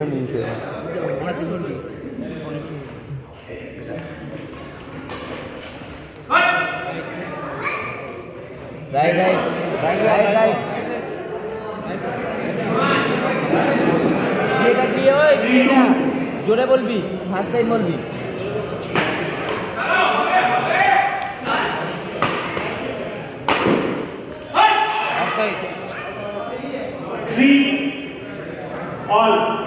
নিয়েছে right right right right right যেটা দিয়ে ওই যেটা জোরে বলবি ফার্স্ট টাইম বলবি three, all.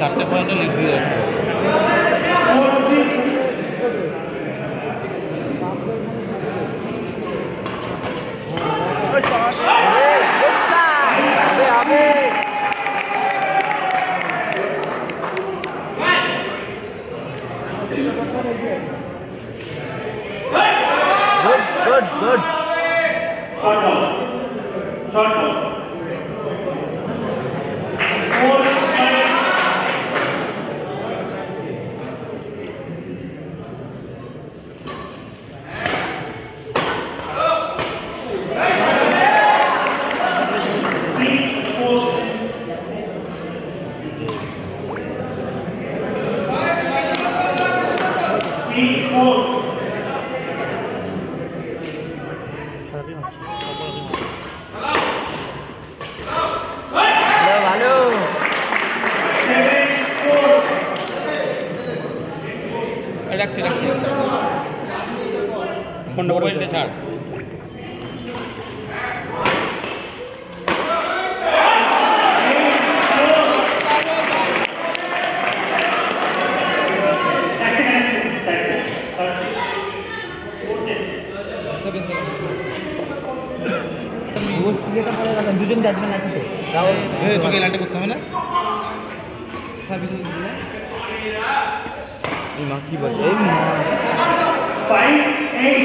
চারটে পয়েন্টে লিখ দিয়ে রাখতে হবে good, good. Short ball. Short ball. Four. রাখছি রাখছি ফোনটা পয়েন্টে ছাড়। দুজন ব্যাটম্যান আছে তো। তাও তোকে ল্যান্ডে করতে হবে না? এই 今木場でえ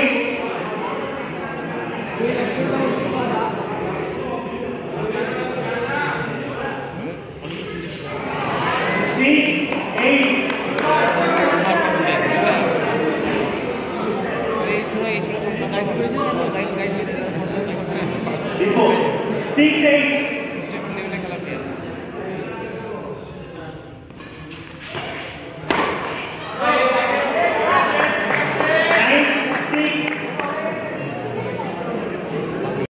一方、